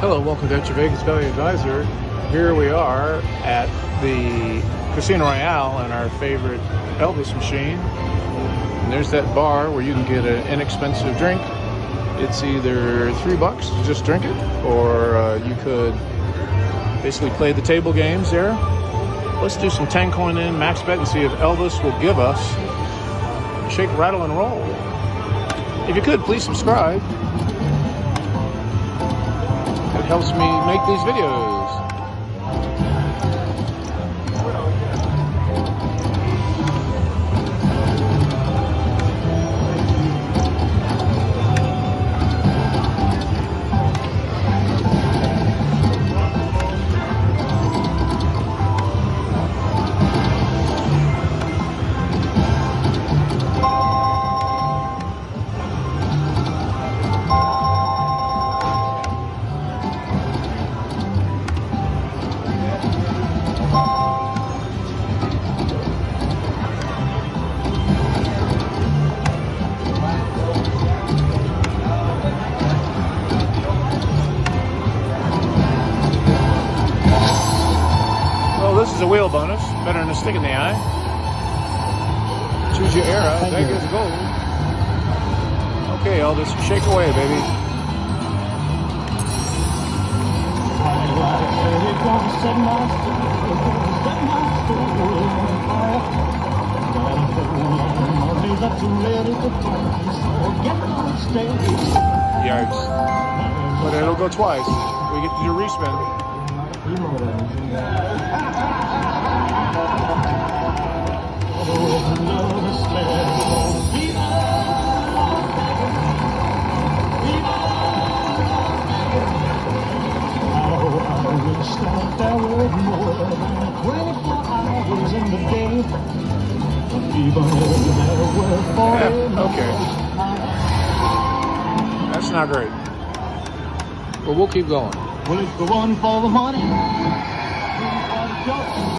Hello, welcome to Vegas Value Advisor. Here we are at the Casino Royale and our favorite Elvis machine. And there's that bar where you can get an inexpensive drink. It's either three bucks to just drink it, or uh, you could basically play the table games there. Let's do some 10 coin in max bet and see if Elvis will give us shake, rattle, and roll. If you could, please subscribe. Helps me make these videos. This is a wheel bonus. Better than a stick in the eye. Choose your era. Thank That you. gives gold. Okay, Elvis, shake away, baby. Yikes. But it'll go twice. We get to do respin. Okay. That's not great. But we'll keep going. Will it go on for the money?